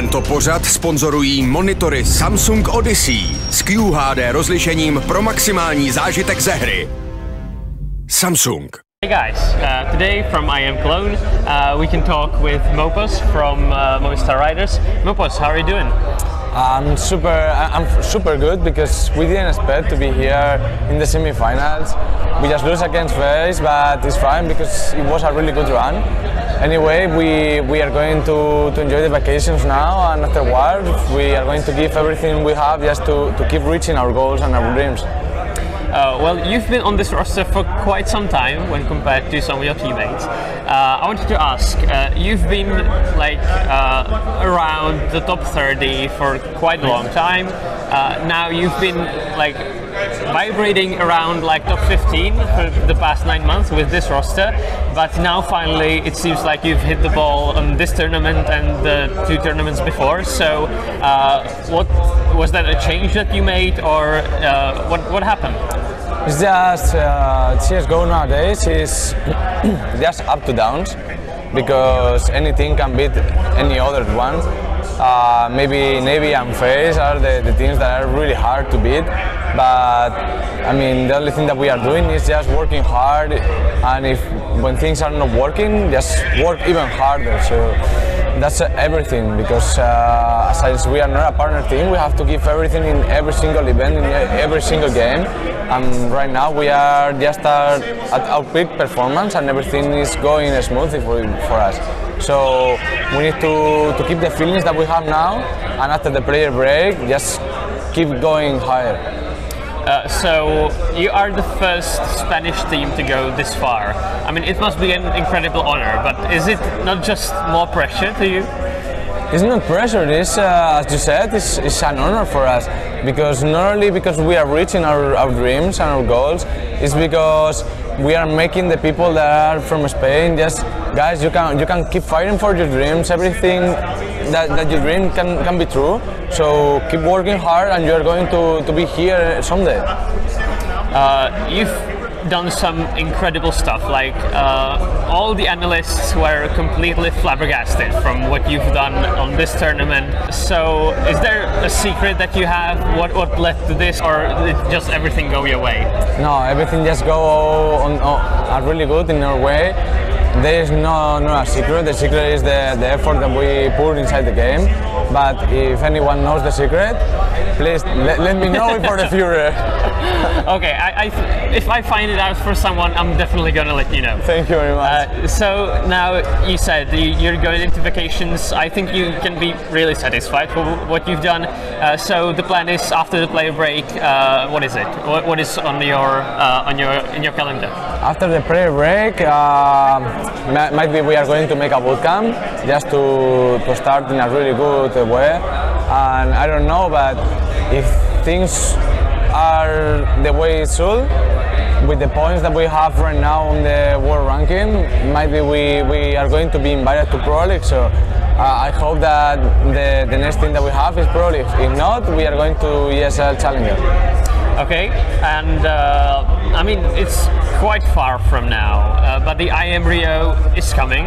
Tento pořad sponzorují monitory Samsung Odyssey s QHD rozlišením pro maximální zážitek ze hry. Samsung. Hey guys, uh, today from I Am Clone, uh, we can talk with Mopos from uh, Movistar Riders. Mopos, how are you doing? I'm super. I'm super good because we didn't expect to be here in the semi-finals. We just lose against FaZe, but it's fine because it was a really good run. Anyway, we we are going to, to enjoy the vacations now, and afterwards we are going to give everything we have just to, to keep reaching our goals and our dreams. Uh, well, you've been on this roster for quite some time when compared to some of your teammates. Uh, I wanted to ask, uh, you've been like uh, around the top 30 for quite a long time. Uh, now you've been like vibrating around like top 15 for the past nine months with this roster, but now finally it seems like you've hit the ball on this tournament and the two tournaments before. So, what was that a change that you made, or uh, what what happened? It's just uh, CSGO nowadays is just up to downs because anything can beat any other one. Uh, maybe NAVI and FaZe are the, the teams that are really hard to beat, but I mean the only thing that we are doing is just working hard, and if when things are not working, just work even harder. So that's everything because uh, as we are not a partner team, we have to give everything in every single event, in every single game. And right now we are just at, at our peak performance and everything is going smoothly for, for us. So we need to, to keep the feelings that we have now and after the player break, just keep going higher. Uh, so you are the first Spanish team to go this far. I mean, it must be an incredible honor, but is it not just more pressure to you? It's not pressure. It's, uh, as you said, it's, it's an honor for us because not only because we are reaching our, our dreams and our goals, it's because we are making the people that are from Spain just guys. You can you can keep fighting for your dreams. Everything that, that you dream can, can be true. So keep working hard, and you are going to, to be here someday. Uh, you've done some incredible stuff. Like uh, all the analysts were completely flabbergasted from what you've done on this tournament. So, is there a secret that you have? What what led to this, or did just everything go your way? No, everything just go on, on really good in our way. There is no, no a secret. The secret is the, the effort that we put inside the game. But if anyone knows the secret, please let, let me know for the future. okay, I, I, if I find it out for someone, I'm definitely gonna let you know. Thank you very much. Uh, so now you said you're going into vacations. I think you can be really satisfied for what you've done. Uh, so the plan is after the player break. Uh, what is it? What, what is on your uh, on your in your calendar? After the player break, uh, might be we are going to make a bootcamp just to to start in a really good way. And I don't know, but if things are the way it should, with the points that we have right now on the world ranking, maybe we, we are going to be invited to Pro League. So uh, I hope that the, the next thing that we have is Pro League. If not, we are going to ESL Challenger. Okay, and uh, I mean it's quite far from now, uh, but the IEM Rio is coming,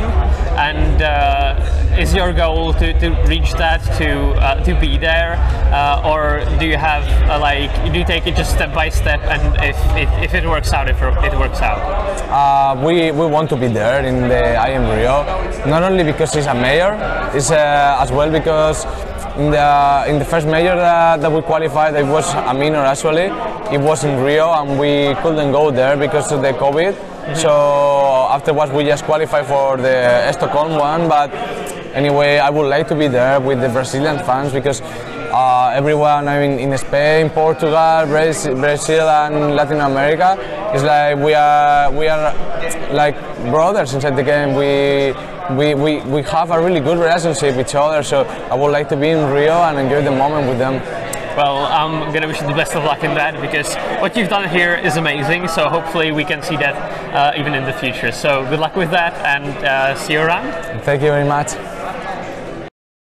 and uh, is your goal to, to reach that to uh, to be there, uh, or do you have uh, like do you take it just step by step, and if if, if it works out, if it works out? we we want to be there in the IEM Rio, not only because it's a mayor, it's as well because in the in the first major that, that we qualified, it was a minor actually. It was in Rio, and we couldn't go there because of the COVID. Mm-hmm. So afterwards, we just qualified for the Stockholm one. But anyway, I would like to be there with the Brazilian fans because uh, everyone I mean in Spain, Portugal, Brazil, and Latin America It's like we are we are like brothers inside the game. We we, we, we have a really good relationship with each other, so I would like to be in Rio and enjoy the moment with them. Well, I'm going to wish you the best of luck in that because what you've done here is amazing. So hopefully we can see that uh, even in the future. So good luck with that and uh, see you around. Thank you very much.